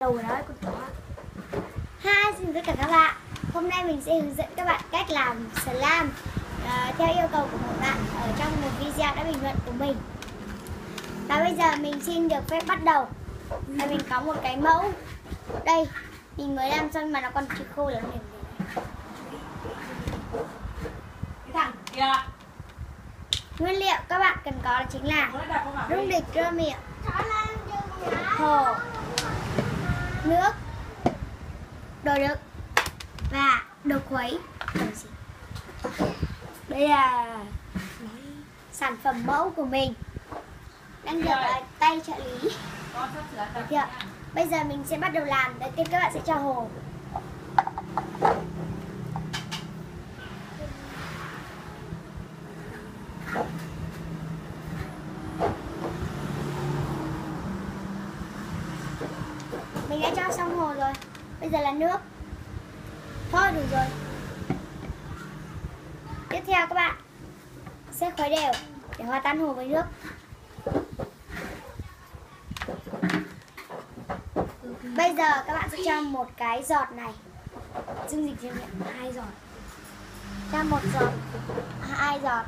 đầu rồi đấy con chó. Hi, xin tất cả các bạn. Hôm nay mình sẽ hướng dẫn các bạn cách làm slam uh, Theo yêu cầu của một bạn ở trong một video đã bình luận của mình. Và bây giờ mình xin được phép bắt đầu. Và mình có một cái mẫu. Đây, mình mới làm xong mà nó còn chưa khô lắm điểm thằng kia. Nguyên liệu các bạn cần có đó chính là Rung địch rơ miệng. Hồ Nước Đồ đựng Và đồ khuấy. Bây? Đây là sản phẩm mẫu của mình. Đang được ở tay trợ lý. Được chưa? Bây giờ mình sẽ bắt đầu làm. Đầu tiên các bạn sẽ cho hồ Mình đã xong hồ rồi. Bây giờ là nước. Thôi đủ rồi. Tiếp theo các bạn. Sẽ khuấy đều Để hòa tan hồ với nước. Bây giờ các bạn sẽ cho một cái giọt này. Dung dịch trên miệng hai giọt. Cho một giọt. Hai giọt.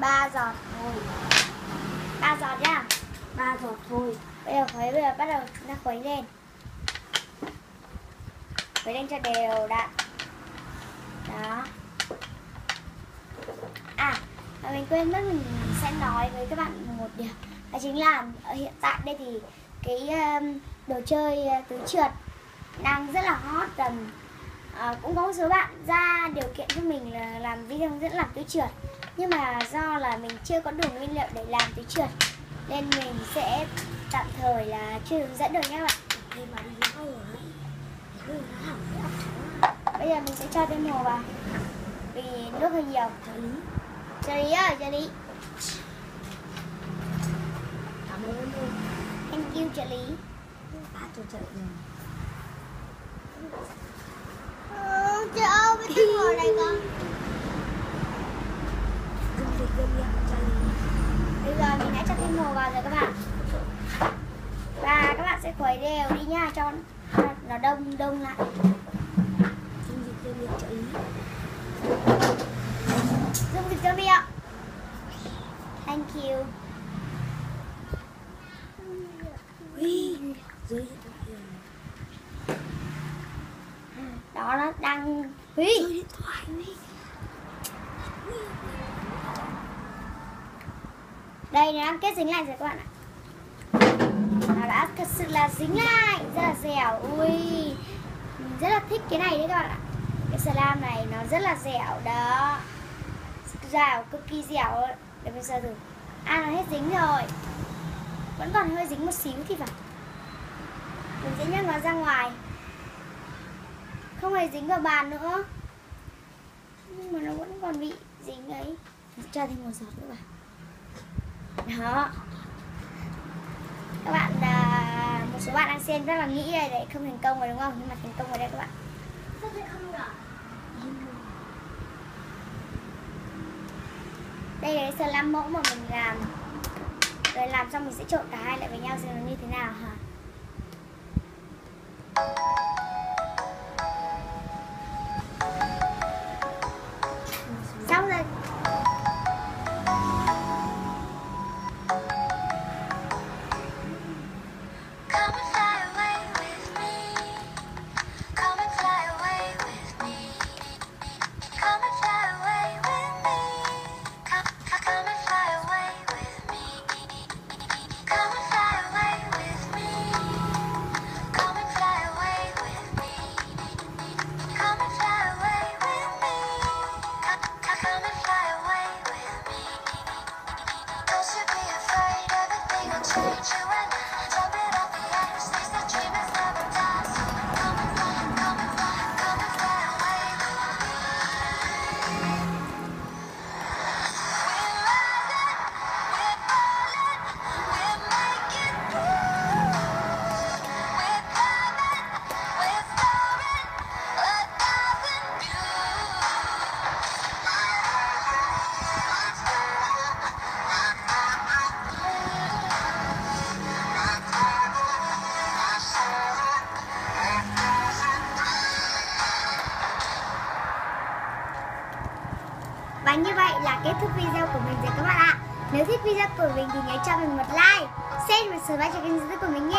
Ba giọt. Thôi. Ba giọt nhá. Ba giọt thôi. Bây giờ khuấy, bây giờ bắt đầu chúng ta khuấy lên Khuấy lên cho đều đặn Đó. À và mình quên mất mình sẽ nói với các bạn một điều. Đó chính là ở hiện tại đây thì cái um, đồ chơi uh, tứ trượt đang rất là hot tầm à, ờ, cũng có một số bạn ra điều kiện cho mình là làm video hướng dẫn làm tứ trượt. Nhưng mà do là mình chưa có đủ nguyên liệu để làm tứ trượt nên mình sẽ tạm thời là chưa hướng dẫn được nhé các bạn bây giờ mình sẽ cho thêm hồ vào. Vì nước hơi nhiều. Trợ lý trợ lý ơi trợ lý. Cảm ơn luôn. Thank you trợ lý. À tôi chạy rồi. Trời ơi, cái hồ này con. Bây giờ mình đã cho thêm hồ vào rồi các bạn. Và các bạn sẽ khuấy đều đi nha cho nó đông đông lại dung dịch gây miệng chạy Dung dịch cho miệng Thank you. Đó nó đang Huy dưới điện thoại. Ui. Đây nó đang kết dính lại rồi các bạn ạ thật sự là dính lại Rất là dẻo. Ui Mình rất là thích cái này đấy các bạn ạ. Cái slam này nó rất là dẻo đó. Dẻo, cực kỳ dẻo. Để mình sơ thử. À nó hết dính rồi. Vẫn còn hơi dính một xíu thì phải. Mình sẽ nhấc nó ra ngoài. Không hề dính vào bàn nữa. Nhưng mà nó vẫn còn bị dính ấy. Mình cho thêm một giọt nữa vào. Đó. Các bạn à, xem rất là nghĩ đây đấy không thành công rồi đúng không? Nhưng mà thành công rồi đây các bạn. Đây là cái slam mẫu mà mình làm. Rồi làm xong mình sẽ trộn cả hai lại với nhau xem nó như thế nào hả như vậy là kết thúc video của mình rồi các bạn ạ. Nếu thích video của mình thì nhớ cho mình một like, Share và subscribe cho kênh youtube của mình nhé.